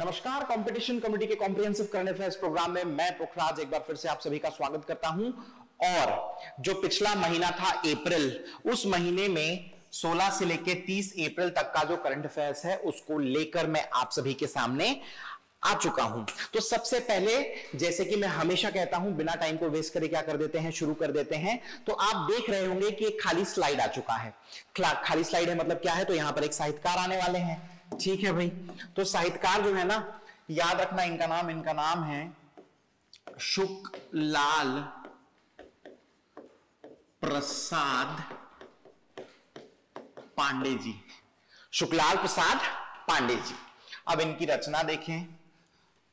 नमस्कार competition committee के comprehensive current affairs programme में मैं पुखराज एक बार फिर से आप सभी का स्वागत करता हूँ। और जो पिछला महीना था अप्रैल उस महीने में 16 से लेकर 30 अप्रैल तक का जो करंट अफेयर्स है, उसको लेकर मैं आप सभी के सामने आ चुका हूँ। तो सबसे पहले, जैसे कि मैं हमेशा कहता हूँ, बिना टाइम को वेस्ट करे क्या कर देते हैं, शुरू कर देते हैं। तो आप देख रहे होंगे कि एक खाली स्लाइड आ चुका है। खाली स्लाइड है मतलब क्या है? तो यहाँ पर एक साहित्यकार आने वाले हैं। ठीक है भाई? तो साहित्यकार जो है ना, याद रखना इनका नाम इनका नाम है शुक लाल प्रसाद पांडे जी। शुक्लाल प्रसाद पांडे जी। अब इनकी रचना देखें।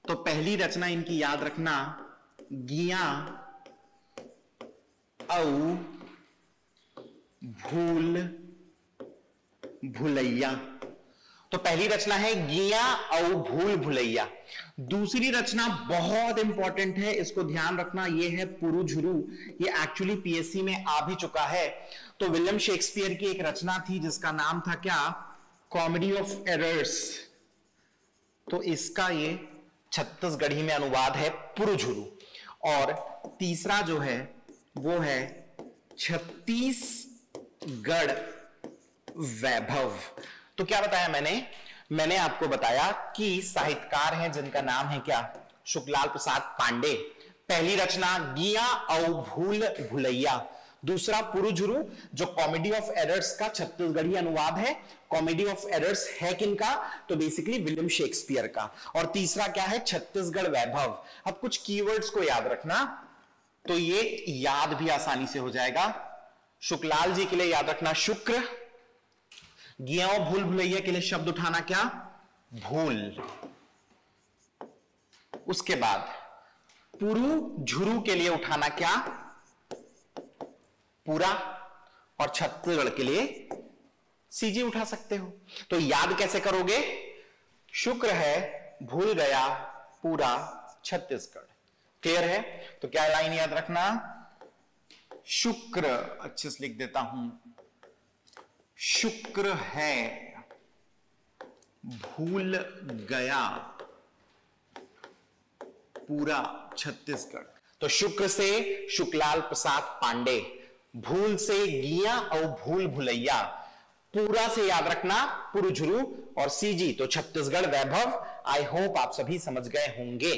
तो पहली रचना इनकी याद रखना, गिया औ भूल, भुलैया। तो पहली रचना है गिया और भूल भुलैया। दूसरी रचना बहुत इंपॉर्टेंट है, इसको ध्यान रखना, ये है पुरु झुरु ये एक्चुअली पीएससी में आ भी चुका है। तो विलियम शेक्सपियर की एक रचना थी, जिसका नाम था क्या? कॉमेडी ऑफ़ एरर्स तो इसका ये छत्तीसगढ़ी में अनुवाद है पुरुझुरु। और तीसरा जो है, वो है छत्तीसगढ़ वैभव। तो क्या बताया मैंने? मैंने आपको बताया कि साहित्यकार हैं, जिनका नाम है क्या? शुक्लाल प्रसाद पांडे। पहली रचना, गिया और भूल भुलैया। दूसरा, पुरुझुरु, जो कॉमेडी ऑफ़ एरर्स का छत्तीसगढ़ी अनुवाद है। कॉमेडी ऑफ़ एरर्स है किनका? तो बेसिकली विलियम शेक्सपियर का। और तीसरा क्या है? छत्तीसगढ़ वैभव। अब कुछ कीवर्ड्स को याद रखना तो ये याद भी आसानी से हो जाएगा। शुक्लाल जी के लिए याद रखना शुक्र। गिया भूल भुलैया के लिए शब्द उठाना क्या? भूल। उसके बाद, पुरु झुरु के लिए उठाना क्या? पूरा। और छत्तीसगढ़ के लिए सीजी उठा सकते हो। तो याद कैसे करोगे? शुक्र है, भूल गया, पूरा, छत्तीसगढ़। क्लियर है? तो क्या लाइन याद रखना? शुक्र। अच्छे से लिख देता हूँ। शुक्र है, भूल गया पूरा छत्तीसगढ़। तो शुक्र से शुक्लाल प्रसाद पांडे, भूल से गिया और भूल भुलैया, पूरा से याद रखना पुरुझुरु और सीजी। तो छत्तीसगढ़ वैभव आई होप आप सभी समझ गए होंगे।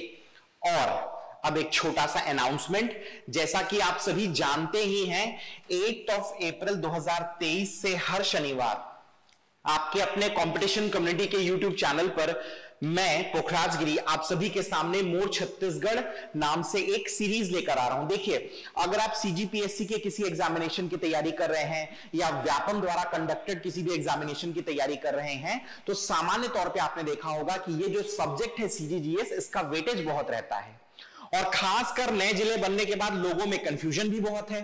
और अब एक छोटा सा अनाउंसमेंट जैसा कि आप सभी जानते ही हैं एट ऑफ़ अप्रैल 2023 से हर शनिवार आपके अपने कंपटीशन कम्युनिटी के यूट्यूब चैनल पर मैं, पोखराज गिरी, आप सभी के सामने मोर छत्तीसगढ़ नाम से एक सीरीज़ लेकर आ रहा हूँ। देखिए, अगर आप सीजीपीएससी के किसी एग्जामिनेशन की तैयारी कर रहे हैं या व्यापम द्वारा कंडक्टेड किसी भी एग्जामिनेशन की तैयारी कर रहे हैं तो सामान्य तौर पे आपने देखा होगा कि ये जो सब्जेक्ट है सीजीजीएस इसका वेटेज बहुत रहता है। और खासकर नए ज़िले बनने के बाद लोगों में कंफ्यूजन भी बहुत है।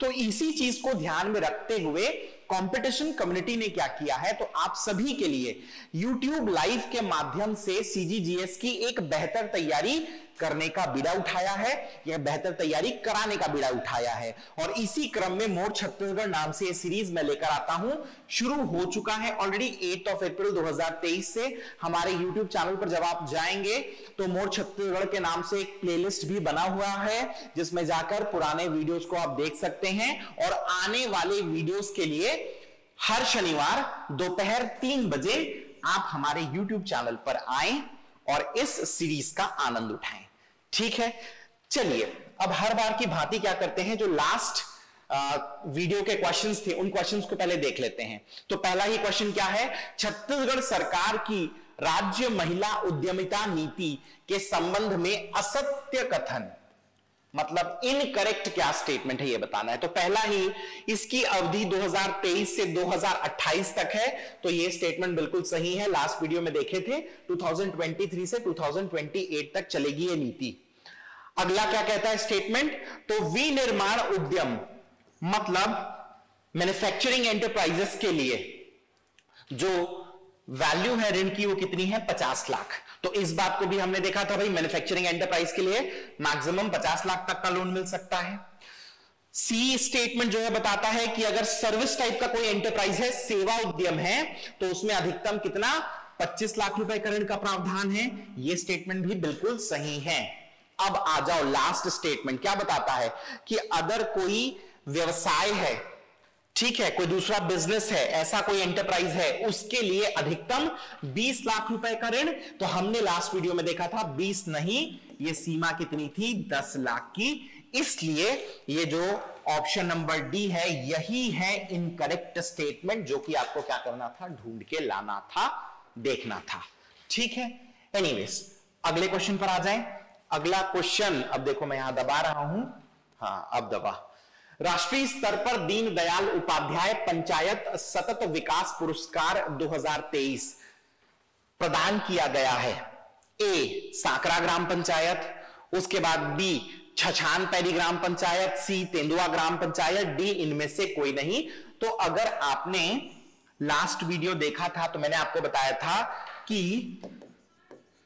तो इसी चीज़ को ध्यान में रखते हुए कंपटीशन कम्युनिटी ने क्या किया है? तो आप सभी के लिए YouTube लाइव के माध्यम से सीजीजीएस की एक बेहतर तैयारी करने का बीड़ा उठाया है, यह बेहतर तैयारी कराने का बीड़ा उठाया है। और इसी क्रम में मोर छत्तीसगढ़ नाम से सीरीज़ में लेकर आता हूँ। शुरू हो चुका है ऑलरेडी एट ऑफ़ अप्रैल 2023 से। हमारे यूट्यूब चैनल पर जब आप जाएँगे तो मोर छत्तीसगढ़ के नाम से एक प्लेलिस्ट भी बना हुआ है, जिसमें जाकर पुराने वीडियोस को आप देख सकते हैं। और आने वाले वीडियोस के लिए हर शनिवार दोपहर तीन बजे आप हमारे YouTube चैनल पर आए और इस सीरीज़ का आनंद उठाएँ। ठीक है? चलिए, अब हर बार की भांति क्या करते हैं? जो लास्ट वीडियो के क्वेश्चंस थे, उन क्वेश्चंस को पहले देख लेते हैं। तो पहला ही क्वेश्चन क्या है? छत्तीसगढ़ सरकार की राज्य महिला उद्यमिता नीति के संबंध में असत्य कथन। मतलब इनकरेक्ट क्या स्टेटमेंट है ये बताना है? तो पहला ही, इसकी अवधि 2023 से 2028 तक है। तो ये स्टेटमेंट बिल्कुल सही है। लास्ट वीडियो में देखे थे 2023 से 2028 तक चलेगी ये नीति। अगला क्या कहता है स्टेटमेंट तो विनिर्माण उद्यम मतलब मैन्युफैक्चरिंग एंटरप्राइजेस के लिए, जो वैल्यू है ऋण की, वो कितनी है? पचास लाख। तो इस बात को भी हमने देखा था भाई मैन्युफैक्चरिंग एंटरप्राइज के लिए मैक्सिमम पचास लाख तक का लोन मिल सकता है। सी स्टेटमेंट जो है बताता है कि अगर सर्विस टाइप का कोई एंटरप्राइज है, सेवा उद्यम है तो उसमें अधिकतम कितना? 25 लाख रुपए का ऋण का प्रावधान है। यह स्टेटमेंट भी बिल्कुल सही है। अब आ जाओ लास्ट स्टेटमेंट क्या बताता है कि अदर कोई व्यवसाय है, ठीक है, कोई दूसरा बिज़नेस है, ऐसा कोई एंटरप्राइज है, उसके लिए अधिकतम 20 लाख रुपए का ऋण तो हमने लास्ट वीडियो में देखा था 20 नहीं, ये सीमा कितनी थी? 10 लाख की। इसलिए ये जो ऑप्शन नंबर डी है, यही है इनकरेक्ट स्टेटमेंट जो कि आपको क्या करना था? ढूंढ के लाना था, देखना था। ठीक है? एनीवेज अगले क्वेश्चन पर आ जाएँ। अगला क्वेश्चन अब देखो मैं यहाँ दबा रहा हूँ। हाँ अब दबा। राष्ट्रीय स्तर पर दीनदयाल उपाध्याय पंचायत सतत विकास पुरस्कार 2023 प्रदान किया गया है। ए, साकरा ग्राम पंचायत, उसके बाद बी, छछान पैरी ग्राम पंचायत, सी, तेंदुआ ग्राम पंचायत, डी, इनमें से कोई नहीं। तो अगर आपने लास्ट वीडियो देखा था तो मैंने आपको बताया था कि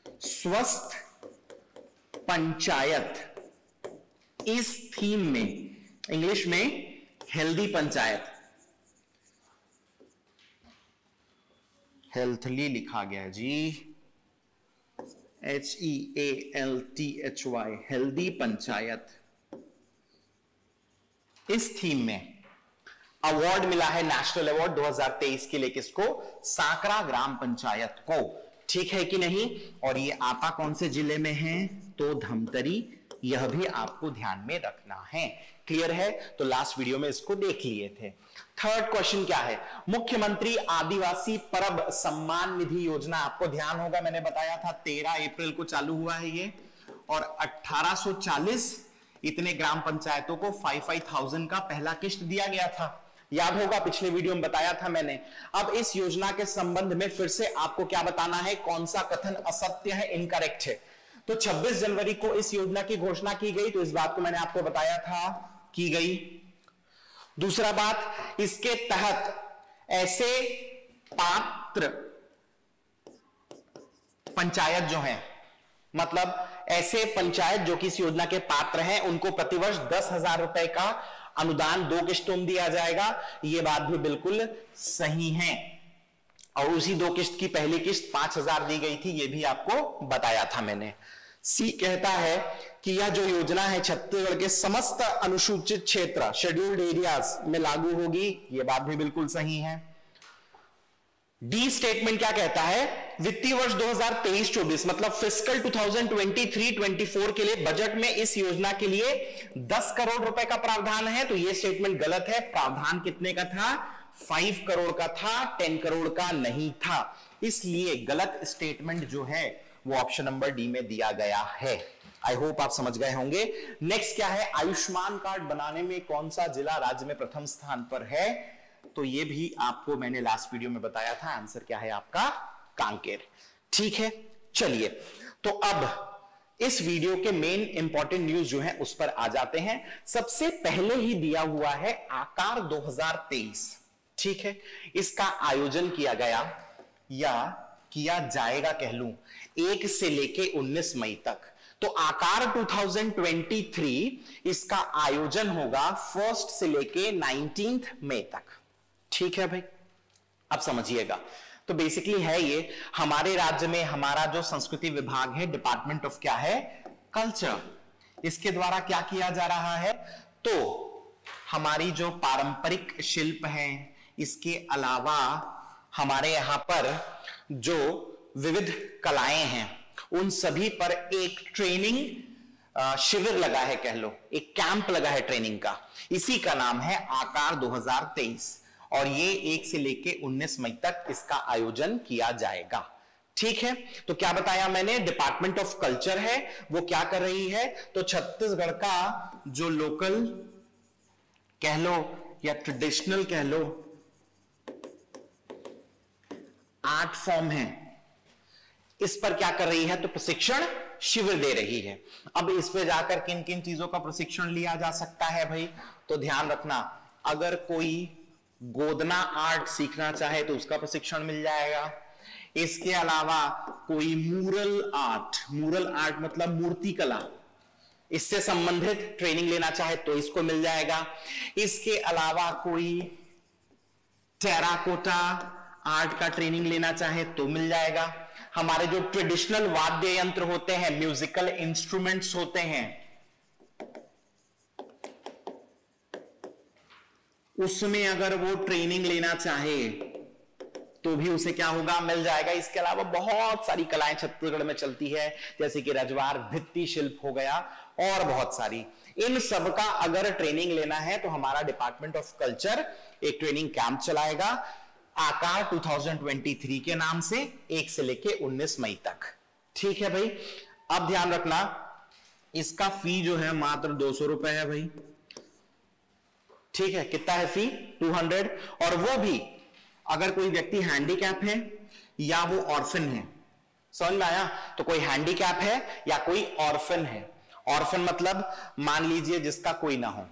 स्वस्थ पंचायत। इस थीम में इंग्लिश में हेल्दी पंचायत। हेल्थली लिखा गया जी। H E A L T H Y healthy panchayat. इस थीम में अवार्ड मिला है नेशनल अवार्ड 2023 के लिए किसको? साकरा ग्राम पंचायत को। ठीक है कि नहीं? और ये आता कौन से ज़िले में है? तो धमतरी, यह भी आपको ध्यान में रखना है। क्लियर है? तो लास्ट वीडियो में इसको देख लिए थे। थर्ड क्वेश्चन क्या है? मुख्यमंत्री आदिवासी परब सम्मान निधि योजना, आपको ध्यान होगा, मैंने बताया था 13 अप्रैल को चालू हुआ है ये। और 1840 इतने ग्राम पंचायतों को फाइव फाइव थाउज़ेंड का पहला किस्त दिया गया था। याद होगा, पिछले वीडियो में बताया था मैंने। अब इस योजना के संबंध में फिर से आपको क्या बताना है? कौन सा कथन असत्य है? इनकरेक्ट है। तो 26 जनवरी को इस योजना की घोषणा की गई तो इस बात को मैंने आपको बताया था, की गई। दूसरा बात, इसके तहत ऐसे पात्र पंचायत जो हैं मतलब ऐसे पंचायत जो कि इस योजना के पात्र हैं, उनको प्रतिवर्ष दस हज़ार रुपए का अनुदान दो किस्तों में दिया जाएगा। ये बात भी बिल्कुल सही है। और उसी दो किस्त की पहली किस्त पाँच हज़ार दी गई थी, ये भी आपको बताया था मैंने। सी कहता है कि यह जो योजना है छत्तीसगढ़ के समस्त अनुसूचित क्षेत्र शेड्यूल्ड एरियाज़ में लागू होगी। यह बात भी बिल्कुल सही है। डी स्टेटमेंट क्या कहता है? वित्तीय वर्ष 2023-24 मतलब फ़िज़िकल 2023-24 के लिए बजट में इस योजना के लिए 10 करोड़ रुपए का प्रावधान है। तो यह स्टेटमेंट गलत है। प्रावधान कितने का था? 5 करोड़ का था 10 करोड़ का नहीं था। इसलिए गलत स्टेटमेंट जो है वो ऑप्शन नंबर डी में दिया गया है। आई होप आप समझ गए होंगे। नेक्स्ट क्या है? आयुष्मान कार्ड बनाने में कौन सा जिला राज्य में प्रथम स्थान पर है? तो ये भी आपको मैंने लास्ट वीडियो में बताया था। आंसर क्या है आपका? कांकेर। ठीक है? चलिए। तो अब इस वीडियो के मेन इंपॉर्टेंट न्यूज़ जो है, उस पर आ जाते हैं। सबसे पहले ही दिया हुआ है आकार 2023 ठीक है? इसका आयोजन किया गया या किया जाएगा कह लू। एक से लेके 19 मई तक। तो आकार 2023 इसका आयोजन होगा फ़र्स्ट से लेके नाइनटीन मई तक। ठीक है भाई? अब समझिएगा। तो बेसिकली है ये, हमारे राज्य में हमारा जो संस्कृति विभाग है डिपार्टमेंट ऑफ़ क्या है? कल्चर इसके द्वारा क्या किया जा रहा है? तो हमारी जो पारंपरिक शिल्प है, इसके अलावा हमारे यहाँ पर जो विविध कलाएँ हैं। उन सभी पर एक ट्रेनिंग शिविर लगा है कह लो, एक कैंप लगा है ट्रेनिंग का। इसी का नाम है आकार 2023 और ये एक से लेके 19 मई तक इसका आयोजन किया जाएगा। ठीक है? तो क्या बताया मैंने? डिपार्टमेंट ऑफ़ कल्चर है। वो क्या कर रही है? तो छत्तीसगढ़ का जो लोकल कह लो या ट्रेडिशनल कह लो आर्ट फॉर्म है। इस पर क्या कर रही है? तो प्रशिक्षण शिविर दे रही है। अब इस पे जाकर किन किन चीज़ों का प्रशिक्षण लिया जा सकता है भाई? तो ध्यान रखना, अगर कोई गोदना आर्ट सीखना चाहे तो उसका प्रशिक्षण मिल जाएगा। इसके अलावा कोई मूरल आर्ट मूरल आर्ट मतलब मूर्ति कला इससे संबंधित ट्रेनिंग लेना चाहे तो इसको मिल जाएगा। इसके अलावा कोई टेराकोटा आर्ट का ट्रेनिंग लेना चाहे तो मिल जाएगा। हमारे जो ट्रेडिशनल वाद्य यंत्र होते हैं म्यूजिकल इंस्ट्रूमेंट्स होते हैं, उसमें अगर वो ट्रेनिंग लेना चाहे तो भी उसे क्या होगा? मिल जाएगा। इसके अलावा बहुत सारी कलाएँ छत्तीसगढ़ में चलती है, जैसे कि रजवार, भित्ति शिल्प हो गया, और बहुत सारी। इन सब का अगर ट्रेनिंग लेना है तो हमारा डिपार्टमेंट ऑफ़ कल्चर एक ट्रेनिंग कैंप चलाएगा। आकार 2023 के नाम से एक से लेके 19 मई तक। ठीक है भाई? अब ध्यान रखना, इसका फ़ी जो है मात्र दो सौ रुपए है भाई। ठीक है? कितना है फ़ी 200 और वो भी, अगर कोई व्यक्ति हैंडीकैप है, या वो ऑर्फन है। समझ में आया? तो कोई हैंडीकैप है, या कोई ऑर्फन है। ऑर्फन मतलब मान लीजिए जिसका कोई ना हो।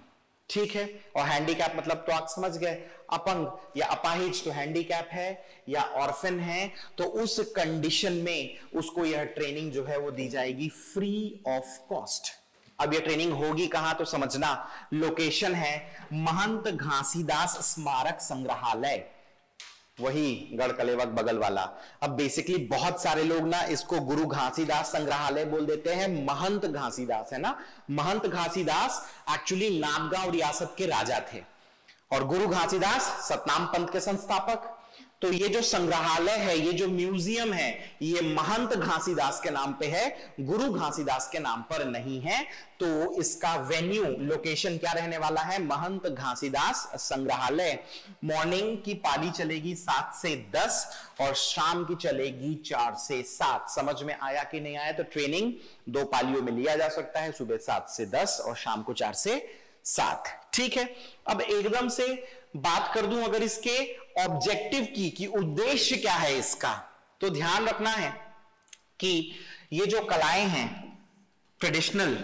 ठीक है? और हैंडीकैप मतलब तो आप समझ गए। अपंग या अपाहिज तो हैंडीकैप है या ऑर्फन है तो उस कंडीशन में उसको यह ट्रेनिंग जो है वो दी जाएगी फ्री ऑफ़ कॉस्ट अब यह ट्रेनिंग होगी कहाँ तो समझना। लोकेशन है महंत घासीदास स्मारक संग्रहालय। वही गढ़ कलेवक बगल वाला। अब बेसिकली बहुत सारे लोग ना इसको गुरु घासीदास संग्रहालय बोल देते हैं, महंत घासीदास, है ना? महंत घासीदास एक्चुअली नागगांव रियासत के राजा थे। और गुरु घासीदास सतनाम पंथ के संस्थापक। तो ये जो संग्रहालय है, ये जो म्यूज़ियम है, ये महंत घासीदास के नाम पे है, गुरु घासीदास के नाम पर नहीं है। तो इसका वेन्यू, लोकेशन क्या रहने वाला है? महंत घासीदास संग्रहालय। मॉर्निंग की पाली चलेगी सात से दस और शाम की चलेगी चार से सात। समझ में आया कि नहीं आया? तो ट्रेनिंग दो पालियों में लिया जा सकता है, सुबह सात से दस और शाम को चार से सात। ठीक है? अब एकदम से बात कर दूँ अगर इसके ऑब्जेक्टिव की, कि उद्देश्य क्या है इसका तो ध्यान रखना है कि ये जो कलाएँ हैं ट्रेडिशनल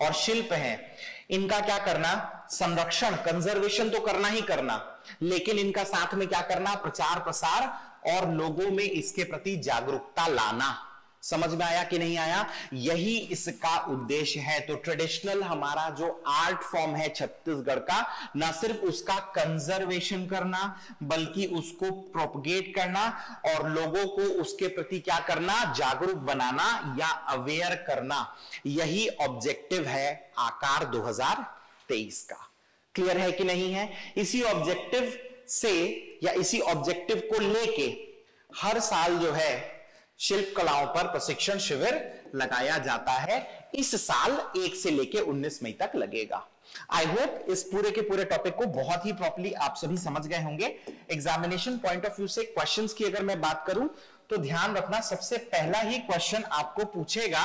और शिल्प है, इनका क्या करना, संरक्षण कंजर्वेशन तो करना ही करना, लेकिन इनका साथ में क्या करना प्रचार प्रसार और लोगों में इसके प्रति जागरूकता लाना। समझ में आया कि नहीं आया? यही इसका उद्देश्य है। तो ट्रेडिशनल हमारा जो आर्ट फॉर्म है छत्तीसगढ़ का, ना सिर्फ़ उसका कंजर्वेशन करना, बल्कि उसको प्रोपगेट करना और लोगों को उसके प्रति क्या करना? जागरूक बनाना या अवेयर करना। यही ऑब्जेक्टिव है आकार 2023 का। क्लियर है कि नहीं है? इसी ऑब्जेक्टिव से या इसी ऑब्जेक्टिव को लेके हर साल जो है शिल्प कलाओं पर प्रशिक्षण शिविर लगाया जाता है। इस साल एक से लेके 19 मई तक लगेगा। आई होप इस पूरे के पूरे टॉपिक को बहुत ही प्रॉपरली आप सभी समझ गए होंगे। एग्जामिनेशन पॉइंट ऑफ़ व्यू से क्वेश्चंस की अगर मैं बात करूँ तो ध्यान रखना सबसे पहला ही क्वेश्चन आपको पूछेगा,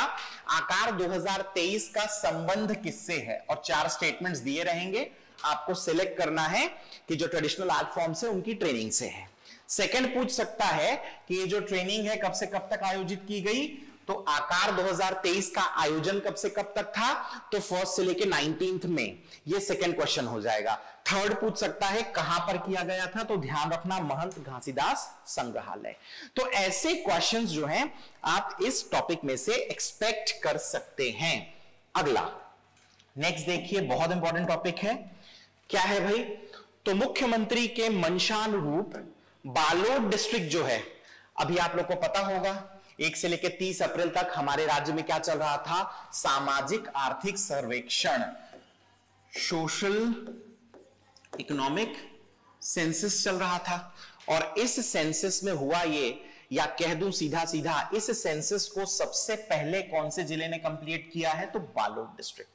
आकार 2023 का संबंध किससे है? और चार स्टेटमेंट्स दिए रहेंगे। आपको सिलेक्ट करना है कि जो ट्रेडिशनल आर्ट फॉर्म से उनकी ट्रेनिंग से है। सेकंड पूछ सकता है कि ये जो ट्रेनिंग है कब से कब तक आयोजित की गई? तो आकार 2023 का आयोजन कब से कब तक था? तो फ़र्स्ट से लेके नाइनटीन में ये सेकंड क्वेश्चन हो जाएगा। थर्ड पूछ सकता है कहाँ पर किया गया था? तो ध्यान रखना, महंत घासीदास संग्रहालय। तो ऐसे क्वेश्चंस जो हैं, आप इस टॉपिक में से एक्सपेक्ट कर सकते हैं। अगला नेक्स्ट देखिए, बहुत इंपॉर्टेंट टॉपिक है। क्या है भाई? तो मुख्यमंत्री के मंशानुरूप बालोद डिस्ट्रिक्ट जो है, अभी आप लोग को पता होगा, एक से लेकर तीस अप्रैल तक हमारे राज्य में क्या चल रहा था? सामाजिक आर्थिक सर्वेक्षण। सोशल इकोनॉमिक सेंसिस चल रहा था। और इस सेंसिस में हुआ ये, या कह दूँ सीधा सीधा इस सेंसिस को सबसे पहले कौन से ज़िले ने कंप्लीट किया है? तो बालोद डिस्ट्रिक्ट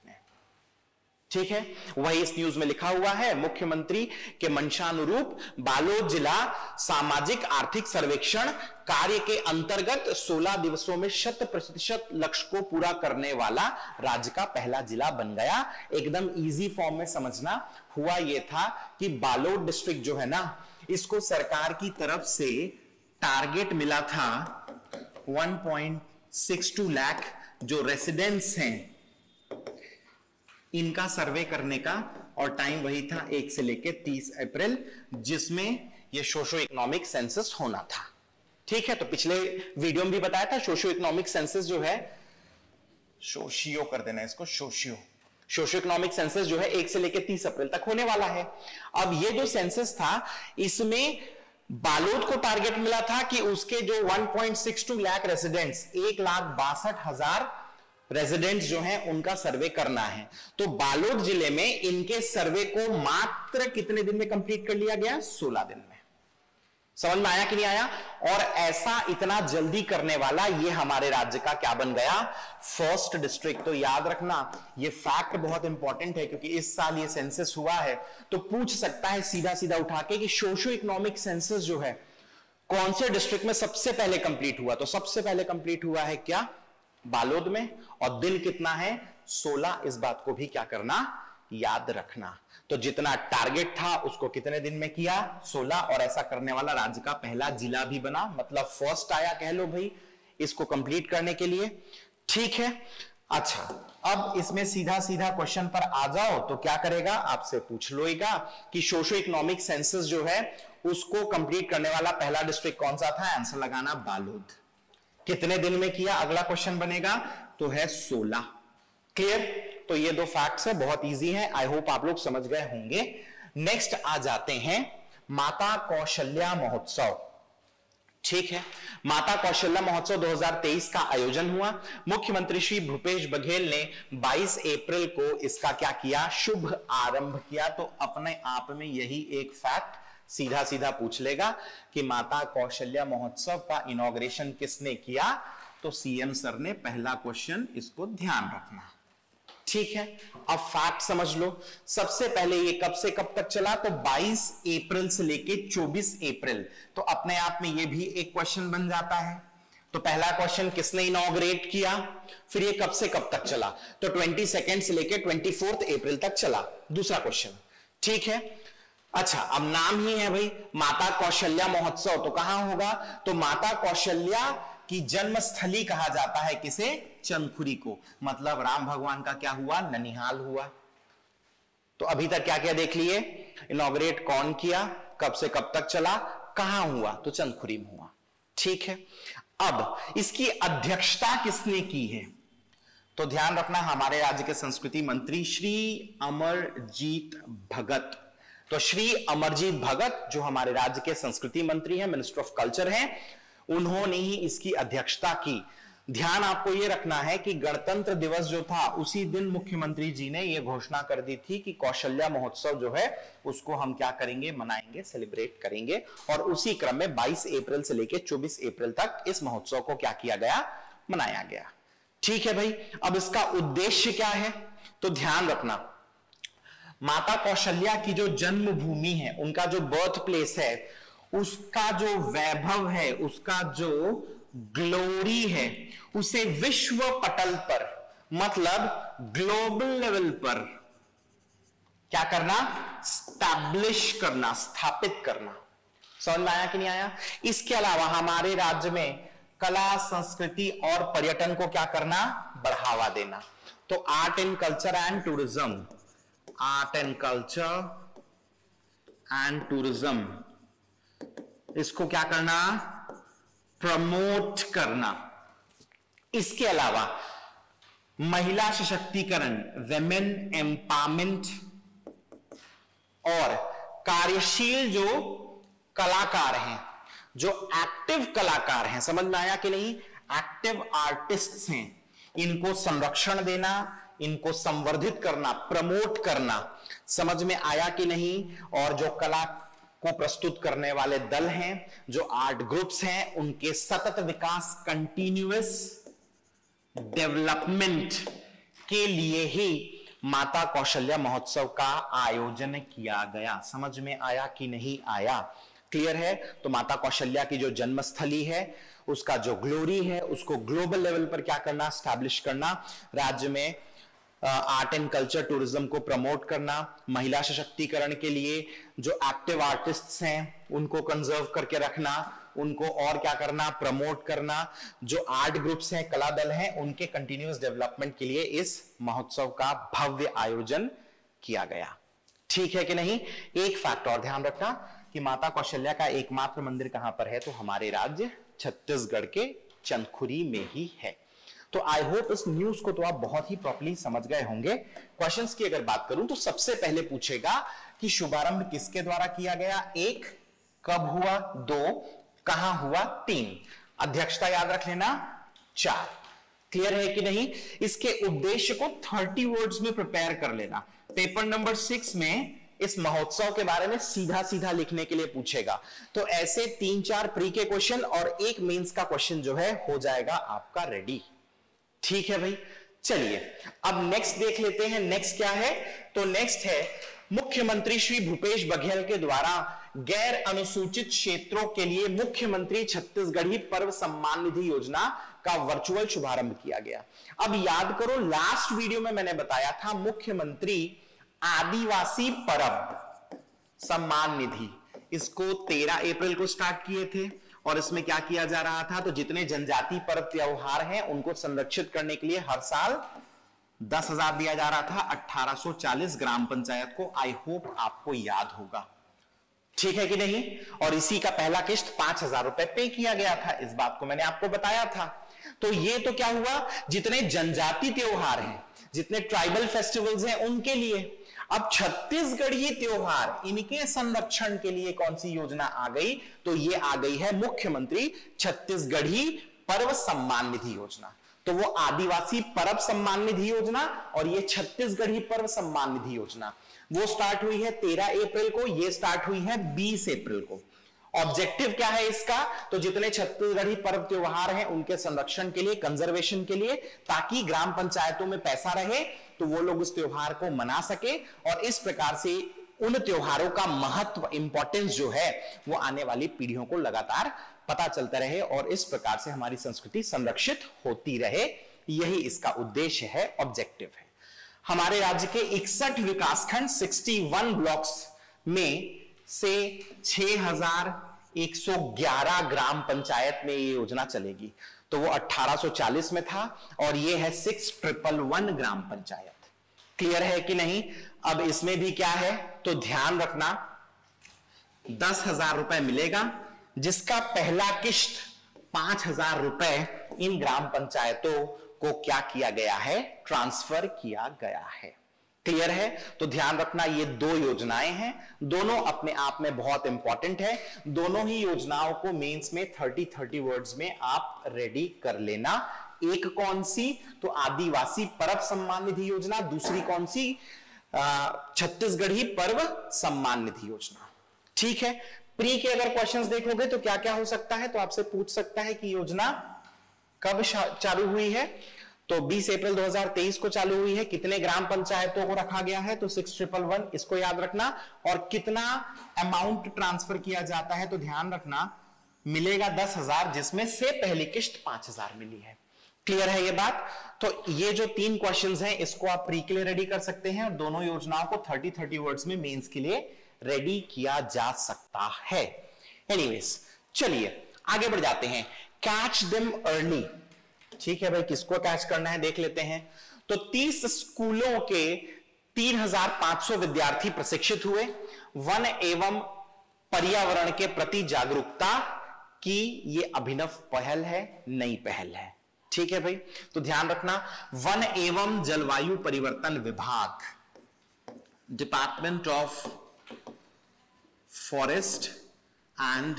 ठीक है? वही इस न्यूज़ में लिखा हुआ है, मुख्यमंत्री के मंशानुरूप बालोद जिला सामाजिक आर्थिक सर्वेक्षण कार्य के अंतर्गत 16 दिवसों में शत प्रतिशत लक्ष्य को पूरा करने वाला राज्य का पहला जिला बन गया। एकदम इजी फॉर्म में समझना हुआ यह था कि बालोद डिस्ट्रिक्ट जो है ना, इसको सरकार की तरफ़ से टारगेट मिला था 1.62 लाख जो रेसिडेंट्स हैं। इनका सर्वे करने का और टाइम वही था एक से लेकर तीस अप्रैल, जिसमें यह सोशो इकोनॉमिक सेंसस होना था। ठीक है तो पिछले वीडियो में भी बताया था सोशो इकोनॉमिक सेंसस जो है सोशियो कर देना इसको सोशियो सोशो इकोनॉमिक सेंसस जो है एक से लेकर तीस अप्रैल तक होने वाला है। अब ये जो सेंसस था, इसमें बालोद को टारगेट मिला था कि उसके जो 1.62 लाख रेसिडेंट्स एक लाख बासठ हज़ार रेजिडेंट्स जो हैं, उनका सर्वे करना है। तो बालोद ज़िले में इनके सर्वे को मात्र कितने दिन में कंप्लीट कर लिया गया? 16 दिन में। समझ में आया कि नहीं आया? और ऐसा इतना जल्दी करने वाला ये हमारे राज्य का क्या बन गया? फ़र्स्ट डिस्ट्रिक्ट तो याद रखना, ये फैक्ट बहुत इंपॉर्टेंट है, क्योंकि इस साल ये सेंसस हुआ है। तो पूछ सकता है सीधा सीधा उठा के कि सोशो इकोनॉमिक सेंसस जो है, कौन से डिस्ट्रिक्ट में सबसे पहले कंप्लीट हुआ? तो सबसे पहले कंप्लीट हुआ है क्या? बालोद में, और दिन कितना है? 16 इस बात को भी क्या करना? याद रखना। तो जितना टारगेट था, उसको कितने दिन में किया? 16 और ऐसा करने वाला राज्य का पहला जिला भी बना। मतलब फ़र्स्ट आया कह लो भाई, इसको कंप्लीट करने के लिए। ठीक है? अच्छा अब इसमें सीधा सीधा क्वेश्चन पर आ जाओ तो क्या करेगा? आपसे पूछ लोएगा कि सोशो इकोनॉमिक सेंसस जो है, उसको कंप्लीट करने वाला पहला डिस्ट्रिक्ट कौन सा था? आंसर लगाना बालोद। कितने दिन में किया? अगला क्वेश्चन बनेगा तो है 16 क्लियर तो ये दो फैक्ट्स है, बहुत इजी है आई होप आप लोग समझ गए होंगे। नेक्स्ट आ जाते हैं, माता कौशल्या महोत्सव। ठीक है? माता कौशल्या महोत्सव 2023 का आयोजन हुआ। मुख्यमंत्री श्री भूपेश बघेल ने 22 अप्रैल को इसका क्या किया? शुभ आरंभ किया। तो अपने आप में यही एक फैक्ट सीधा सीधा पूछ लेगा कि माता कौशल्या महोत्सव का इनोग्रेशन किसने किया? तो सीएम सर ने पहला क्वेश्चन इसको ध्यान रखना। ठीक है? अब फैक्ट समझ लो। सबसे पहले ये कब से कब तक चला? तो 22 अप्रैल से लेके 24 अप्रैल। तो अपने आप में ये भी एक क्वेश्चन बन जाता है। तो पहला क्वेश्चन किसने इनोग्रेट किया? फिर ये कब से कब तक चला? तो ट्वेंटी सेकेंड से लेके ट्वेंटी अप्रैल तक चला। दूसरा क्वेश्चन ठीक है? अच्छा अब नाम ही है भाई, माता कौशल्या महोत्सव। तो कहाँ होगा? तो माता कौशल्या की जन्मस्थली कहा जाता है किसे? चंदखुरी को। मतलब राम भगवान का क्या हुआ? ननिहाल हुआ। तो अभी तक क्या क्या देख लिए? इनोग्रेट कौन किया? कब से कब तक चला? कहाँ हुआ? तो चंदखुरी में हुआ। ठीक है? अब, इसकी अध्यक्षता किसने की है? तो ध्यान रखना हमारे राज्य के संस्कृति मंत्री श्री अमरजीत भगत। तो श्री अमरजीत भगत, जो हमारे राज्य के संस्कृति मंत्री हैं मिनिस्टर ऑफ़ कल्चर हैं, उन्होंने ही इसकी अध्यक्षता की। ध्यान आपको यह रखना है कि गणतंत्र दिवस जो था, उसी दिन मुख्यमंत्री जी ने यह घोषणा कर दी थी कि कौशल्या महोत्सव जो है, उसको हम क्या करेंगे, मनाएँगे सेलिब्रेट करेंगे। और उसी क्रम में 22 अप्रैल से लेकर 24 अप्रैल तक इस महोत्सव को क्या किया गया, मनाया गया। ठीक है भाई, अब इसका उद्देश्य क्या है? तो ध्यान रखना। माता कौशल्या की जो जन्मभूमि है, उनका जो बर्थ प्लेस है, उसका जो वैभव है, उसका जो ग्लोरी है, उसे विश्व पटल पर मतलब ग्लोबल लेवल पर क्या करना? स्टैब्लिश करना, स्थापित करना। समझ में आया कि नहीं आया? इसके अलावा हमारे राज्य में कला, संस्कृति और पर्यटन को क्या करना? बढ़ावा देना। तो art and culture and tourism art and culture and tourism इसको क्या करना? प्रमोट करना। इसके अलावा, महिला सशक्तिकरण वेमेन एम्पावरमेंट और कार्यशील जो कलाकार हैं, जो एक्टिव कलाकार हैं, समझ में आया कि नहीं? एक्टिव आर्टिस्ट हैं। इनको संरक्षण देना इनको संवर्धित करना, प्रमोट करना। समझ में आया कि नहीं? और जो कला को प्रस्तुत करने वाले दल हैं, जो आर्ट ग्रुप्स हैं, उनके सतत विकास कंटिन्यूस डेवलपमेंट के लिए ही माता कौशल्या महोत्सव का आयोजन किया गया। समझ में आया कि नहीं आया? क्लियर है? तो माता कौशल्या की जो जन्मस्थली है, उसका जो ग्लोरी है, उसको ग्लोबल लेवल पर क्या करना स्टैब्लिश करना, राज्य में आर्ट एंड कल्चर टूरिज़्म को प्रमोट करना, महिला सशक्तिकरण के लिए जो एक्टिव आर्टिस्ट्स हैं, उनको कंजर्व करके रखना, उनको और क्या करना प्रमोट करना, जो आर्ट ग्रुप्स हैं, कला दल हैं, उनके कंटिन्यूस डेवलपमेंट के लिए इस महोत्सव का भव्य आयोजन किया गया। ठीक है कि नहीं? एक फैक्ट और ध्यान रखना कि माता कौशल्या का एकमात्र मंदिर कहाँ पर है? तो हमारे राज्य छत्तीसगढ़ के चंदखुरी में ही है। तो आई होप इस न्यूज़ को तो आप बहुत ही प्रॉपरली समझ गए होंगे। क्वेश्चंस की अगर बात करूँ तो सबसे पहले पूछेगा कि शुभारंभ किसके द्वारा किया गया? एक, कब हुआ? दो, कहाँ हुआ? तीन। अध्यक्षता याद रख लेना। चार। क्लियर है कि नहीं? इसके उद्देश्य को थर्टी वर्ड्स में प्रिपेयर कर लेना। पेपर नंबर सिक्स में इस महोत्सव के बारे में सीधा सीधा लिखने के लिए पूछेगा। तो ऐसे तीन चार प्री के क्वेश्चन और एक मेंस का क्वेश्चन जो है, हो जाएगा आपका रेडी ठीक है भाई? चलिए, अब नेक्स्ट देख लेते हैं नेक्स्ट क्या है? तो नेक्स्ट है, मुख्यमंत्री श्री भूपेश बघेल के द्वारा गैर अनुसूचित क्षेत्रों के लिए मुख्यमंत्री छत्तीसगढ़ी पर्व सम्मान निधि योजना का वर्चुअल शुभारंभ किया गया। अब याद करो लास्ट वीडियो में मैंने बताया था, मुख्यमंत्री आदिवासी परब सम्मान निधि। इसको 13 अप्रैल को स्टार्ट किए थे। और इसमें क्या किया जा रहा था? तो जितने जनजाति पर्व त्योहार हैं, उनको संरक्षित करने के लिए हर साल दस हज़ार दिया जा रहा था। 1840 ग्राम पंचायत को आई होप आपको याद होगा। ठीक है कि नहीं? और इसी का पहला किस्त पाँच हज़ार रुपए पे किया गया था। इस बात को मैंने आपको बताया था। तो ये तो क्या हुआ? जितने जनजाति त्योहार हैं, जितने ट्राइबल फेस्टिवल्स हैं उनके लिए अब छत्तीसगढ़ी त्योहार, इनके संरक्षण के लिए कौन सी योजना आ गई? तो ये आ गई है मुख्यमंत्री छत्तीसगढ़ी पर्व सम्मान निधि योजना। तो वो आदिवासी पर्व सम्मान निधि योजना और ये छत्तीसगढ़ी पर्व सम्मान निधि योजना। वो स्टार्ट हुई है तेरह अप्रैल को, ये स्टार्ट हुई है बीस अप्रैल को। ऑब्जेक्टिव क्या है इसका? तो जितने छत्तीसगढ़ी पर्व त्योहार हैं, उनके संरक्षण के लिए कंजर्वेशन के लिए, ताकि ग्राम पंचायतों में पैसा रहे तो वो लोग उस त्योहार को मना सके। और इस प्रकार से उन त्योहारों का महत्व इंपॉर्टेंस जो है, वो आने वाली पीढ़ियों को लगातार पता चलता रहे और इस प्रकार से हमारी संस्कृति संरक्षित होती रहे। यही इसका उद्देश्य है ऑब्जेक्टिव है। हमारे राज्य के इकसठ विकासखंड 61 ब्लॉक्स में से 6111 ग्राम पंचायत में ये योजना चलेगी। तो वो 1840 में था और ये है सिक्स ट्रिपल वन ग्राम पंचायत। क्लियर है कि नहीं? अब इसमें भी क्या है? तो ध्यान रखना, दस हज़ार रुपए मिलेगा, जिसका पहला किश्त पाँच हज़ार रुपए इन ग्राम पंचायतों को क्या किया गया है? ट्रांसफ़र किया गया है। क्लियर है? तो ध्यान रखना, ये दो योजनाएँ हैं। दोनों अपने आप में बहुत इंपॉर्टेंट है। दोनों ही योजनाओं को मेंस में 30 30 वर्ड्स में आप रेडी कर लेना। एक कौन सी? तो आदिवासी पर्व सम्मान निधि योजना। दूसरी कौन सी? छत्तीसगढ़ी पर्व सम्मान निधि योजना। ठीक है? प्री के अगर क्वेश्चंस देखोगे तो क्या क्या हो सकता है? तो आपसे पूछ सकता है कि योजना कब चालू हुई है? तो 20 अप्रैल 2023 को चालू हुई है। कितने ग्राम पंचायतों को रखा गया है? तो सिक्स ट्रिपल वन, इसको याद रखना। और कितना अमाउंट ट्रांसफ़र किया जाता है तो ध्यान रखना, मिलेगा दस हज़ार, जिसमें से पहली किश्त पाँच हज़ार मिली है। क्लियर है ये बात? तो ये जो तीन क्वेश्चन हैं, इसको आप प्री के लिए रेडी कर सकते हैं। और दोनों योजनाओं को थर्टी थर्टी वर्ड्स में मेंस के लिए रेडी किया जा सकता है। एनीवेज चलिए, आगे बढ़ जाते हैं। कैच देम अर्ली ठीक है भाई किसको अटैच करना है देख लेते हैं। तो 30 स्कूलों के 3,500 विद्यार्थी प्रशिक्षित हुए। वन एवं पर्यावरण के प्रति जागरूकता की ये अभिनव पहल है नई पहल है। ठीक है भाई तो ध्यान रखना वन एवं जलवायु परिवर्तन विभाग department of forest and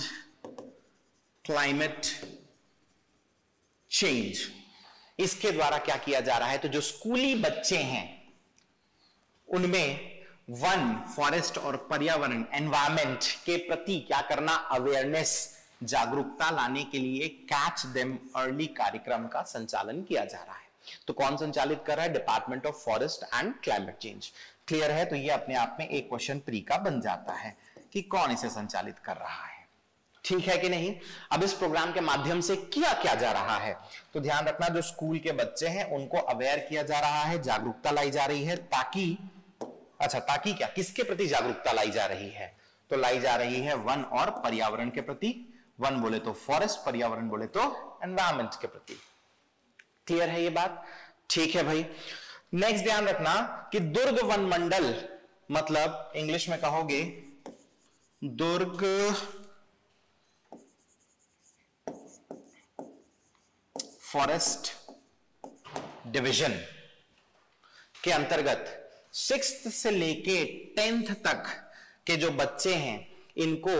climate change इसके द्वारा क्या किया जा रहा है? तो जो स्कूली बच्चे हैं, उनमें वन, फॉरेस्ट और पर्यावरण एनवायरमेंट के प्रति क्या करना? अवेयरनेस जागरूकता लाने के लिए कैच देम अर्ली कार्यक्रम का संचालन किया जा रहा है। तो कौन संचालित कर रहा है? Department of forest and climate change clear है? तो ये अपने आप में एक क्वेश्चन प्री का बन जाता है कि कौन इसे संचालित कर रहा है। ठीक है कि नहीं? अब इस प्रोग्राम के माध्यम से किया क्या जा रहा है? तो ध्यान रखना, जो स्कूल के बच्चे हैं, उनको अवेयर किया जा रहा है, जागरूकता लाई जा रही है, ताकि अच्छा ताकि क्या? किसके प्रति जागरूकता लाई जा रही है? तो लाई जा रही है वन और पर्यावरण के प्रति, वन बोले तो फॉरेस्ट पर्यावरण बोले तो एनवायरमेंट के प्रति। क्लियर है ये बात? ठीक है भाई। नेक्स्ट ध्यान रखना कि दुर्ग वन मंडल मतलब इंग्लिश में कहोगे, दुर्ग फॉरेस्ट डिवीज़न के अंतर्गत सिक्स से लेके टेंथ तक के जो बच्चे हैं, इनको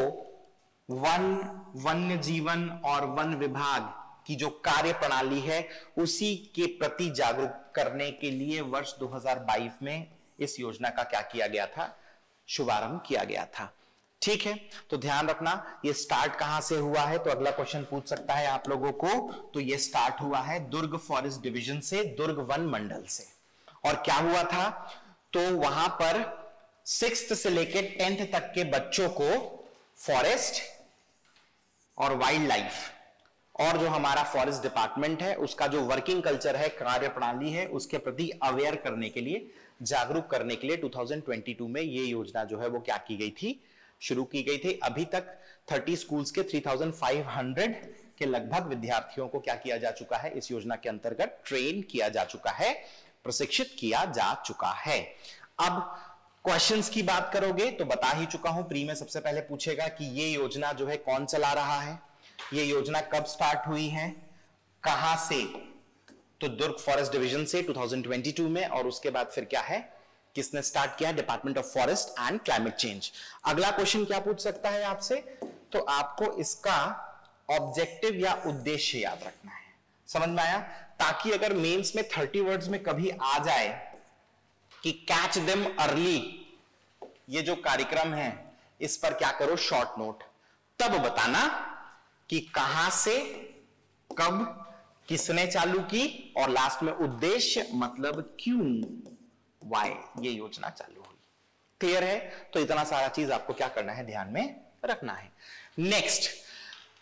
वन वन्य जीवन और वन विभाग की जो कार्य प्रणाली है, उसी के प्रति जागरूक करने के लिए वर्ष 2022 में इस योजना का क्या किया गया था? शुभारंभ किया गया था। ठीक है? तो ध्यान रखना, ये स्टार्ट कहाँ से हुआ है? तो अगला क्वेश्चन पूछ सकता है आप लोगों को। तो ये स्टार्ट हुआ है दुर्ग फॉरेस्ट डिवीज़न से, दुर्ग वन मंडल से। और क्या हुआ था? तो वहाँ पर सिक्स से लेकर टेंथ तक के बच्चों को फॉरेस्ट और वाइल्ड लाइफ और जो हमारा फॉरेस्ट डिपार्टमेंट है, उसका जो वर्किंग कल्चर है कार्य प्रणाली है, उसके प्रति अवेयर करने के लिए, जागरूक करने के लिए 2022 में ये योजना जो है वो क्या की गई थी? शुरू की गई थी। अभी तक 30 स्कूल्स के 3500 के लगभग विद्यार्थियों को क्या किया जा चुका है? इस योजना के अंतर्गत ट्रेन किया जा चुका है, प्रशिक्षित किया जा चुका है। अब क्वेश्चंस की बात करोगे तो बता ही चुका हूँ। प्री में सबसे पहले पूछेगा कि ये योजना जो है कौन चला रहा है? ये योजना कब स्टार्ट हुई है? कहाँ से? तो दुर्ग फॉरेस्ट डिवीज़न से 2022 में और उसके बाद फिर क्या है? किसने स्टार्ट किया? Department of forest and climate change अगला क्वेश्चन क्या पूछ सकता है आपसे? तो आपको इसका ऑब्जेक्टिव या उद्देश्य याद रखना है। समझ में आया? ताकि अगर मेंस में थर्टी वर्ड्स में कभी आ जाए कि कैच देम अर्ली ये जो कार्यक्रम है, इस पर क्या करो? शॉर्ट नोट तब बताना कि कहाँ से, कब, किसने चालू की, और लास्ट में उद्देश्य मतलब क्यों? वाई ये योजना चालू हुई। क्लियर है? तो इतना सारा चीज़ आपको क्या करना है? ध्यान में रखना है। नेक्स्ट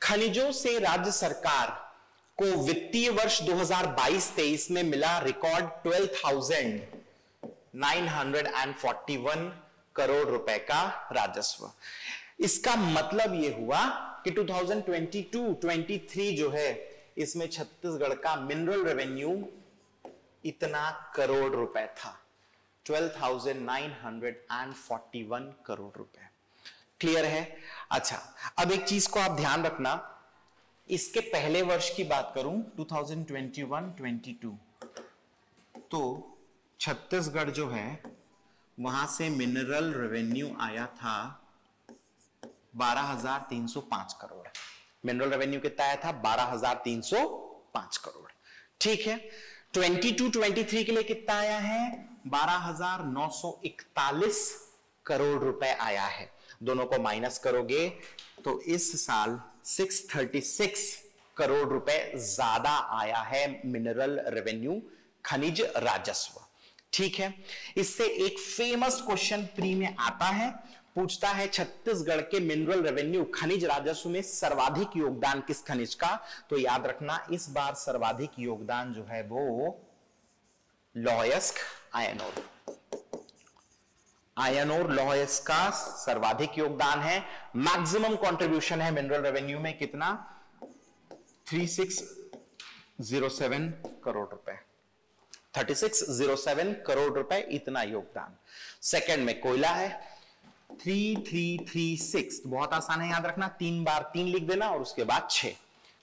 खनिजों से राज्य सरकार को वित्तीय वर्ष 2022-23 में मिला रिकॉर्ड 12,941 करोड़ रुपए का राजस्व। इसका मतलब यह हुआ कि 2022-23 जो है इसमें छत्तीसगढ़ का मिनरल रेवेन्यू इतना करोड़ रुपए था। 12,941 करोड़ रुपए। क्लियर है? अच्छा अब एक चीज़ को आप ध्यान रखना। इसके पहले वर्ष की बात करूँ 2021-22 तो छत्तीसगढ़ जो है वहाँ से मिनरल रेवेन्यू आया था 12,305 करोड़। मिनरल रेवेन्यू कितना आया था? 12,305 करोड़। ठीक है? 22-23 के लिए कितना आया है? 12,941 करोड़ रुपए आया है। दोनों को माइनस करोगे तो इस साल 636 करोड़ रुपए ज़्यादा आया है मिनरल रेवेन्यू खनिज राजस्व। ठीक है? इससे एक फ़ेमस क्वेश्चन प्री में आता है पूछता है छत्तीसगढ़ के मिनरल रेवेन्यू खनिज राजस्व में सर्वाधिक योगदान किस खनिज का? तो याद रखना इस बार सर्वाधिक योगदान जो है वो लॉयस्क आयन और आयन और लॉयस का सर्वाधिक योगदान है। मैक्सिमम कंट्रीब्यूशन है मिनरल रेवेन्यू में कितना? 3607 करोड़ रुपए। 3607 करोड़ रुपए इतना योगदान। सेकंड में कोयला है। 3336 बहुत आसान है याद रखना। तीन बार तीन लिख देना और उसके बाद छह।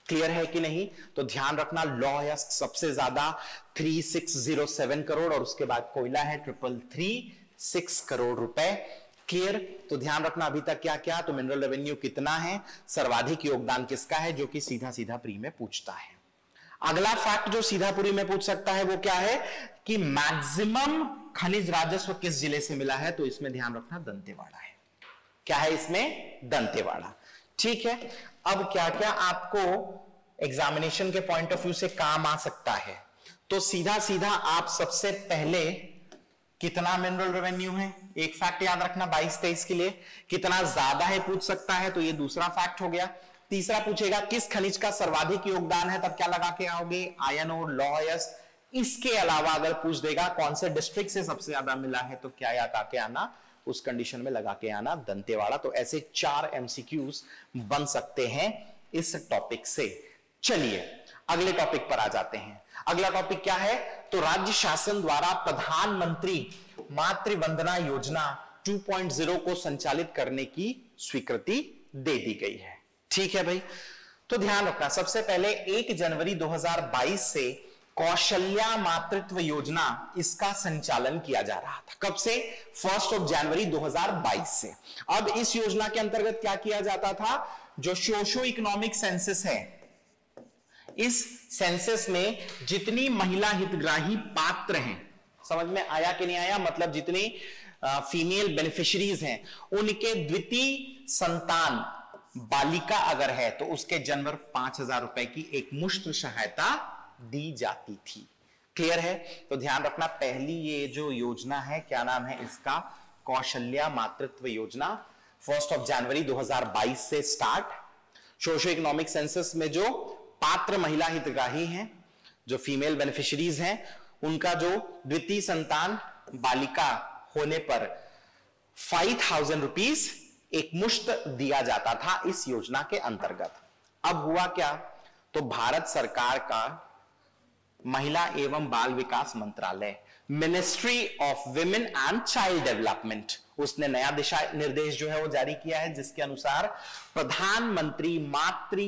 क्लियर है कि नहीं? तो ध्यान रखना लॉयस्क सबसे ज़्यादा 3607 करोड़ और उसके बाद कोयला है ट्रिपल थ्री सिक्स करोड़ रुपए। क्लियर तो ध्यान रखना, अभी तक क्या क्या तो मिनरल रेवेन्यू कितना है? सर्वाधिक योगदान किसका है? जो कि सीधा सीधा प्री में पूछता है। अगला फैक्ट जो सीधा पूरी में पूछ सकता है, वो क्या है? कि मैक्सिमम खनिज राजस्व किस ज़िले से मिला है? तो इसमें ध्यान रखना, दंतेवाड़ा है। क्या है इसमें? दंतेवाड़ा। ठीक है? अब क्या क्या आपको एग्जामिनेशन के पॉइंट ऑफ़ व्यू से काम आ सकता है? तो सीधा सीधा आप सबसे पहले कितना मिनरल रेवेन्यू है? एक फैक्ट याद रखना 22 तेईस के लिए। कितना ज़्यादा है पूछ सकता है तो ये दूसरा फैक्ट हो गया। तीसरा पूछेगा, किस खनिज का सर्वाधिक योगदान है? तब क्या लगा के आओगे? आयन और लॉयस इसके अलावा अगर पूछ देगा, कौन से डिस्ट्रिक्ट से सबसे ज़्यादा मिला है? तो क्या याद आके आना? उस कंडीशन में लगा के आना दंतेवाड़ा। तो ऐसे चार एमसीक्यूज बन सकते हैं इस टॉपिक से। चलिए, अगले टॉपिक पर आ जाते हैं। अगला टॉपिक क्या है? तो राज्य शासन द्वारा प्रधानमंत्री मातृ वंदना योजना 2.0 को संचालित करने की स्वीकृति दे दी गई है। ठीक है भाई? तो ध्यान रखना, सबसे पहले 1 जनवरी 2022 से कौशल्या मातृत्व योजना इसका संचालन किया जा रहा था। कब से? फ़र्स्ट ऑफ़ जनवरी 2022 से। अब इस योजना के अंतर्गत क्या किया जाता था? जो सोशो इकोनॉमिक सेंसस है, इस सेंसस में जितनी महिला हितग्राही पात्र हैं, समझ में आया कि नहीं आया? मतलब जितनी फीमेल बेनिफिशरीज हैं, उनके द्वितीय संतान बालिका अगर है तो उसके जन्म पाँच हज़ार रुपए की एक मुश्त सहायता दी जाती थी। क्लियर है? तो ध्यान रखना, पहली ये जो योजना है, क्या नाम है इसका? कौशल्या मातृत्व योजना। फ़र्स्ट ऑफ़ जनवरी 2022 से स्टार्ट सोशो इकोनॉमिक सेंसस में जो पात्र महिला हितग्राही हैं, जो फीमेल बेनिफिशरीज हैं, उनका जो द्वितीय संतान बालिका होने पर फाइव थाउज़ेंड रुपीज़ एक मुश्त दिया जाता था इस योजना के अंतर्गत। अब हुआ क्या? तो भारत सरकार का महिला एवं बाल विकास मंत्रालय ministry of women and child development उसने नया दिशा निर्देश जो है वो जारी किया है, जिसके अनुसार प्रधानमंत्री मातृ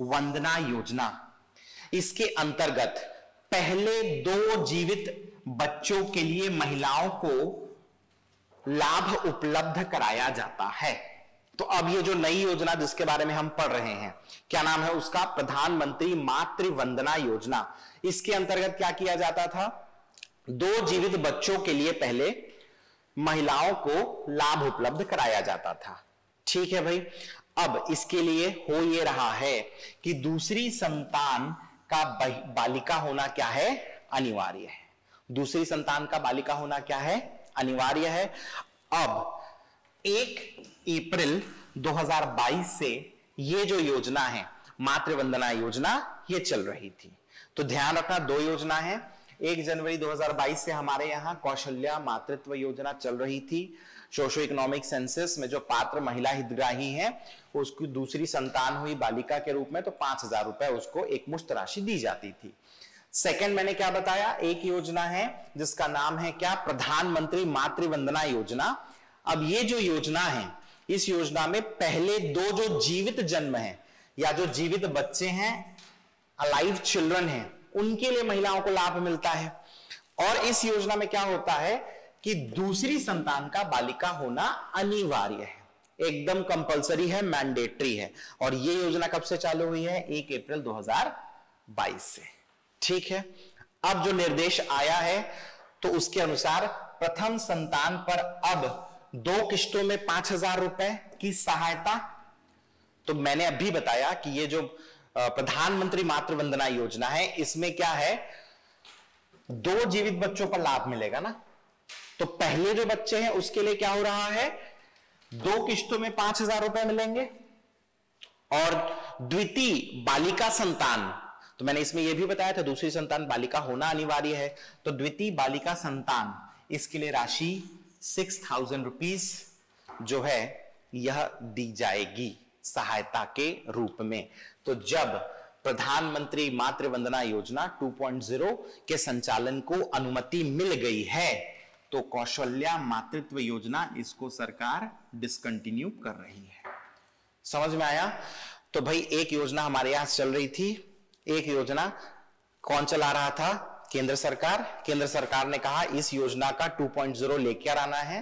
वंदना योजना। इसके अंतर्गत पहले दो जीवित बच्चों के लिए महिलाओं को लाभ उपलब्ध कराया जाता है। तो अब ये जो नई योजना जिसके बारे में हम पढ़ रहे हैं, क्या नाम है उसका? प्रधानमंत्री मातृ वंदना योजना। इसके अंतर्गत क्या किया जाता था? दो जीवित बच्चों के लिए पहले महिलाओं को लाभ उपलब्ध कराया जाता था। ठीक है भाई? अब इसके लिए हो ये रहा है कि दूसरी संतान का बालिका होना क्या है? अनिवार्य है। दूसरी संतान का बालिका होना क्या है? अनिवार्य है। अब एक अप्रैल 2022 से ये जो योजना है मातृवंदना योजना, ये चल रही थी। तो ध्यान रखना, दो योजना है। एक जनवरी 2022 से हमारे यहाँ कौशल्या मातृत्व योजना चल रही थी। सोशो इकोनॉमिक सेंसस में जो पात्र महिला हितग्राही है, उसकी दूसरी संतान हुई बालिका के रूप में तो पाँच हज़ार रुपए उसको एक मुश्त राशि दी जाती थी। सेकंड मैंने क्या बताया? एक योजना है, जिसका नाम है क्या? प्रधानमंत्री मातृ वंदना योजना। अब ये जो योजना है, इस योजना में पहले दो जो जीवित जन्म है, या जो जीवित बच्चे हैं अलाइव चिल्ड्रन हैं, उनके लिए महिलाओं को लाभ मिलता है। और इस योजना में क्या होता है कि दूसरी संतान का बालिका होना अनिवार्य है। एकदम कंपलसरी है मैंडेटरी है। और यह योजना कब से चालू हुई है? एक अप्रैल 2022 से। ठीक है? अब जो निर्देश आया है तो उसके अनुसार प्रथम संतान पर अब दो किश्तों में पाँच हज़ार रुपए की सहायता? तो मैंने अभी बताया कि ये जो प्रधानमंत्री मातृ वंदना योजना है, इसमें क्या है? दो जीवित बच्चों का लाभ मिलेगा ना? तो पहले जो बच्चे हैं, उसके लिए क्या हो रहा है? दो किश्तों में पाँच हज़ार रुपए मिलेंगे। और द्वितीय, बालिका संतान। तो मैंने इसमें यह भी बताया था, दूसरी संतान बालिका होना अनिवार्य है। तो द्वितीय, बालिका संतान, इसके लिए राशि सिक्स थाउज़ेंड रुपीज़ जो है, यह दी जाएगी सहायता के रूप में। तो जब प्रधानमंत्री मातृ वंदना योजना 2.0 के संचालन को अनुमति मिल गई है तो कौशल्या मातृत्व योजना इसको सरकार डिसकंटिन्यू कर रही है। समझ में आया? तो भाई, एक योजना हमारे यहाँ चल रही थी। एक योजना कौन चला रहा था? केंद्र सरकार केंद्र सरकार ने कहा, इस योजना का 2.0 लेकर आना है।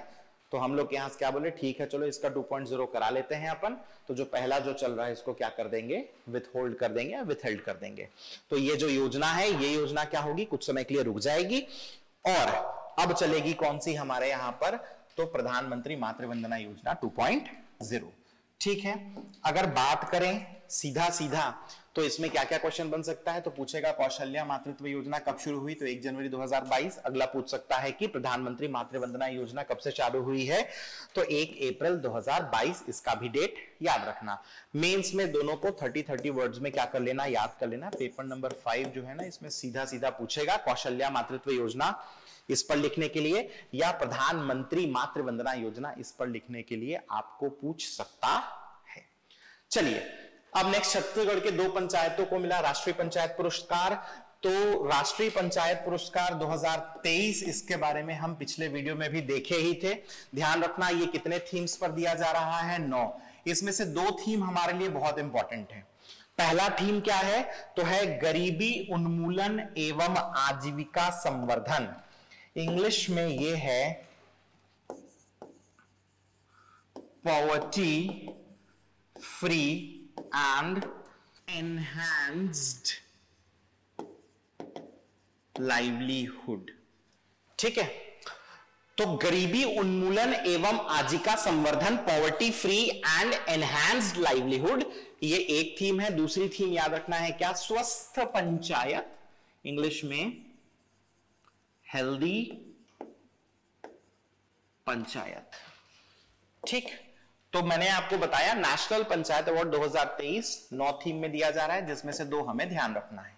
तो हम लोग यहाँ से क्या बोले, ठीक है, चलो इसका 2.0 करा लेते हैं अपन। तो जो पहला जो चल रहा है, इसको क्या कर देंगे? विथ होल्ड कर देंगे विथ हेल्ड कर देंगे। तो ये जो योजना है, ये योजना क्या होगी? कुछ समय के लिए रुक जाएगी। और अब चलेगी कौन सी हमारे यहाँ पर? तो प्रधानमंत्री मातृवंदना योजना 2.0 ठीक है? अगर बात करें सीधा सीधा तो इसमें क्या क्या क्वेश्चन बन सकता है? तो पूछेगा कौशल्या मातृत्व योजना कब शुरू हुई? तो एक जनवरी 2022 अगला पूछ सकता है कि प्रधानमंत्री मातृवंदना योजना कब से चालू हुई है? तो एक अप्रैल 2022 इसका भी डेट याद रखना। मेंस में दोनों को 30 30 वर्ड्स में क्या कर लेना? याद कर लेना। पेपर नंबर फाइव जो है ना, इसमें सीधा सीधा पूछेगा कौशल्या मातृत्व योजना इस पर लिखने के लिए, या प्रधानमंत्री मातृवंदना योजना इस पर लिखने के लिए आपको पूछ सकता है। चलिए अब नेक्स्ट छत्तीसगढ़ के दो पंचायतों को मिला राष्ट्रीय पंचायत पुरस्कार। तो राष्ट्रीय पंचायत पुरस्कार 2023 इसके बारे में हम पिछले वीडियो में भी देखे ही थे। ध्यान रखना ये कितने थीम्स पर दिया जा रहा है? नौ। इसमें से दो थीम हमारे लिए बहुत इंपॉर्टेंट है। पहला थीम क्या है? तो है गरीबी उन्मूलन एवं आजीविका संवर्धन। इंग्लिश में यह है poverty free and enhanced livelihood ठीक है? तो गरीबी उन्मूलन एवं आजीविका संवर्धन poverty free and enhanced livelihood ये एक थीम है, दूसरी थीम याद रखना है क्या? स्वस्थ पंचायत इंग्लिश में हेल्दी पंचायत। ठीक? तो मैंने आपको बताया नेशनल पंचायत अवार्ड 2023 नौ थीम में दिया जा रहा है, जिसमें से दो हमें ध्यान रखना है।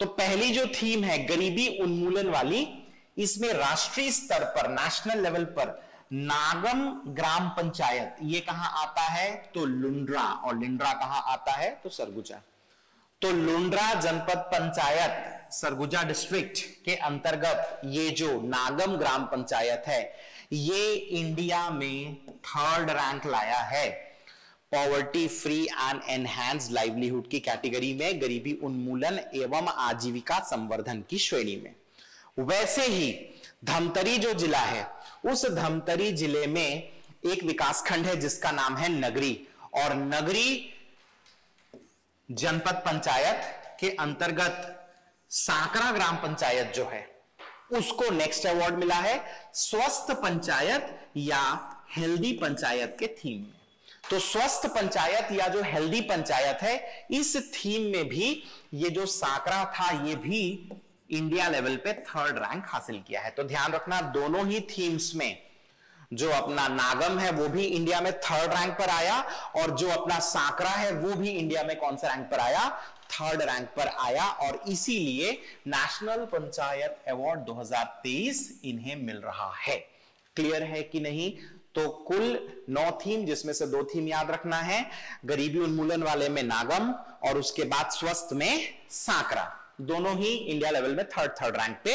तो पहली जो थीम है, गरीबी उन्मूलन वाली, इसमें राष्ट्रीय स्तर पर नेशनल लेवल पर, नागम ग्राम पंचायत, ये कहाँ आता है? तो लुंड्रा, और लिंड्रा कहाँ आता है? तो सरगुजा। तो लुंड्रा जनपद पंचायत, सरगुजा डिस्ट्रिक्ट के अंतर्गत, ये जो नागम ग्राम पंचायत है ये इंडिया में थर्ड रैंक लाया है। Poverty free and enhance livelihood की कैटेगरी में गरीबी उन्मूलन एवं आजीविका संवर्धन की श्रेणी में। वैसे ही धमतरी जो जिला है, उस धमतरी ज़िले में एक विकासखंड है जिसका नाम है नगरी और नगरी जनपद पंचायत के अंतर्गत साकरा ग्राम पंचायत जो है उसको नेक्स्ट अवार्ड मिला है, स्वस्थ पंचायत या हेल्दी पंचायत के थीम में। तो स्वस्थ पंचायत या जो हेल्दी पंचायत है, इस थीम में भी ये जो साकरा था, ये भी इंडिया लेवल पे थर्ड रैंक हासिल किया है। तो ध्यान रखना, दोनों ही थीम्स में जो अपना नागम है, वो भी इंडिया में थर्ड रैंक पर आया, और जो अपना साकरा है, वो भी इंडिया में कौन सा रैंक पर आया? थर्ड रैंक पर आया और इसीलिए नेशनल पंचायत अवार्ड 2023 इन्हें मिल रहा है। क्लियर है कि नहीं? तो कुल नौ थीम जिसमें से दो थीम याद रखना है, गरीबी उन्मूलन वाले में नागम और उसके बाद स्वस्थ में साकरा। दोनों ही इंडिया लेवल में थर्ड थर्ड रैंक पे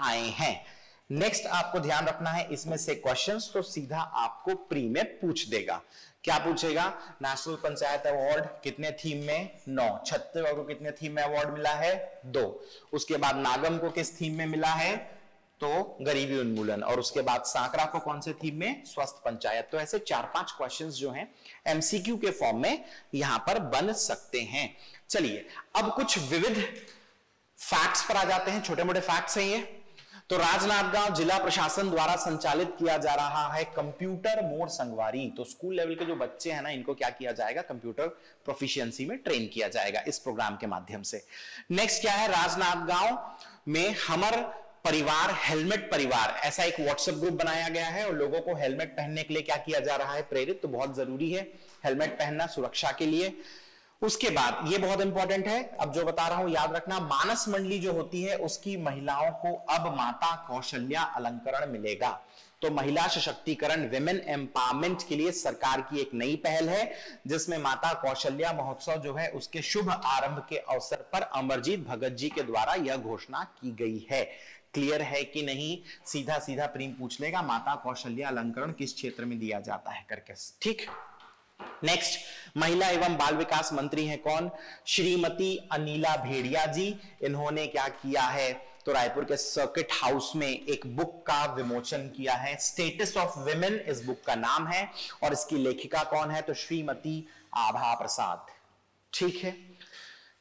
आए हैं। नेक्स्ट आपको ध्यान रखना है, इसमें से क्वेश्चंस तो सीधा आपको प्री में पूछ देगा। क्या पूछेगा? नेशनल पंचायत अवार्ड कितने थीम में? नौ। छत्तीसगढ़ को कितने थीम में अवार्ड मिला है? दो। उसके बाद नागम को किस थीम में मिला है? तो गरीबी उन्मूलन। और उसके बाद सांकरा को कौन से थीम में? स्वस्थ पंचायत। तो ऐसे चार पाँच क्वेश्चंस जो हैं एमसीक्यू के फॉर्म में यहाँ पर बन सकते हैं। चलिए, अब कुछ विविध फैक्ट्स पर आ जाते हैं। छोटे मोटे फैक्ट्स हैं ये। तो राजनांदगांव जिला प्रशासन द्वारा संचालित किया जा रहा है कंप्यूटर मोड संगवारी। तो स्कूल लेवल के जो बच्चे हैं ना, इनको क्या किया जाएगा? कंप्यूटर प्रोफिशिएंसी में ट्रेन किया जाएगा इस प्रोग्राम के माध्यम से। नेक्स्ट क्या है? राजनांदगांव में हमर परिवार, हेलमेट परिवार, ऐसा एक व्हाट्सएप ग्रुप बनाया गया है और लोगों को हेलमेट पहनने के लिए क्या किया जा रहा है? प्रेरित तो बहुत ज़रूरी है। हेलमेट पहनना सुरक्षा के लिए। उसके बाद, ये बहुत इंपॉर्टेंट है, अब जो बता रहा हूँ, याद रखना, मानस मंडली जो होती है, उसकी महिलाओं को अब माता कौशल्या अलंकरण मिलेगा। तो महिला सशक्तिकरण विमेन एम्पावरमेंट के लिए सरकार की एक नई पहल है, जिसमें माता कौशल्या महोत्सव जो है, उसके शुभ आरंभ के अवसर पर अमरजीत भगत जी के द्वारा यह घोषणा की गई है। क्लियर है कि नहीं? सीधा सीधा प्रेम पूछ लेगा, माता कौशल्या अलंकरण किस क्षेत्र में दिया जाता है, करके। ठीक? नेक्स्ट महिला एवं बाल विकास मंत्री हैं कौन? श्रीमती अनिला भेड़िया जी। इन्होंने क्या किया है? तो रायपुर के सर्किट हाउस में एक बुक का विमोचन किया है। स्टेटस ऑफ़ विमेन इस बुक का नाम है। और इसकी लेखिका कौन है? तो श्रीमती आभा प्रसाद। ठीक है?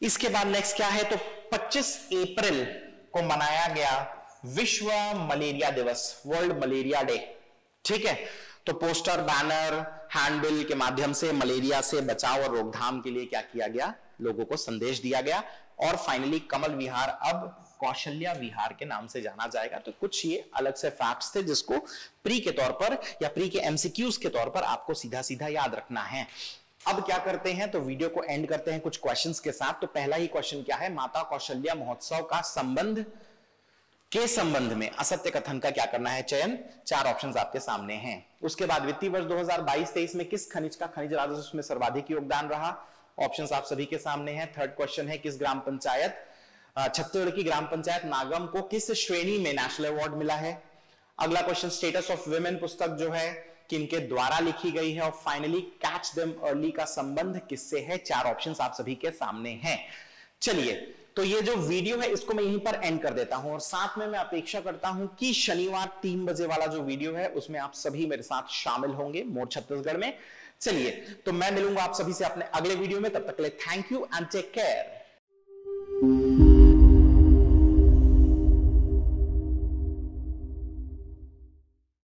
इसके बाद नेक्स्ट क्या है? तो 25 अप्रैल को मनाया गया विश्व मलेरिया दिवस वर्ल्ड मलेरिया डे ठीक है? तो पोस्टर बैनर हैंडबिल के माध्यम से, मलेरिया से बचाव और रोकथाम के लिए क्या किया गया? लोगों को संदेश दिया गया। और फाइनली कमल विहार, अब कौशल्या विहार के नाम से जाना जाएगा। तो कुछ ये अलग से फैक्ट्स थे जिसको प्री के तौर पर या प्री के एमसीक्यूज के तौर पर आपको सीधा सीधा याद रखना है। अब क्या करते हैं? तो वीडियो को एंड करते हैं कुछ क्वेश्चंस के साथ। तो पहला ही क्वेश्चन क्या है? माता कौशल्या महोत्सव का संबंध के संबंध में असत्य कथन का क्या करना है चयन? चार ऑप्शंस आपके सामने हैं। उसके बाद वित्तीय वर्ष 2022-23 में किस खनिज का खनिज राजस्व में सर्वाधिक योगदान रहा? ऑप्शंस आप सभी के सामने हैं। थर्ड क्वेश्चन है, किस ग्राम पंचायत छत्तीसगढ़ की ग्राम पंचायत नागम को किस श्रेणी में नेशनल अवार्ड मिला है? अगला क्वेश्चन स्टेटस ऑफ़ वुमेन पुस्तक जो है, किनके द्वारा लिखी गई है? और फाइनली कैच देम अर्ली का संबंध किससे है? चार ऑप्शंस आप सभी के सामने हैं। चलिए तो ये जो वीडियो है, इसको मैं यहीं पर एंड कर देता हूँ और साथ में मैं अपेक्षा करता हूँ कि शनिवार तीन बजे वाला जो वीडियो है, उसमें आप सभी मेरे साथ शामिल होंगे मोर छत्तीसगढ़ में। चलिए तो मैं मिलूँगा आप सभी से अपने अगले वीडियो में, तब तक के लिए thank you and take care